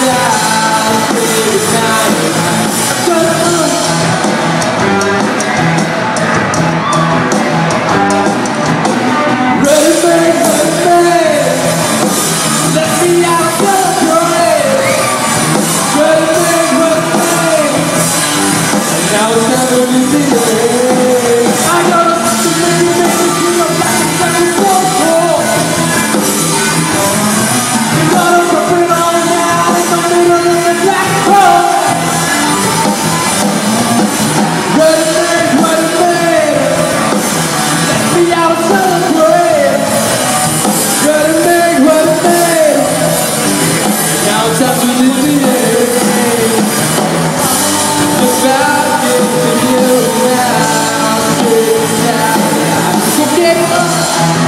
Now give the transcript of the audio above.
Yeah. Oh,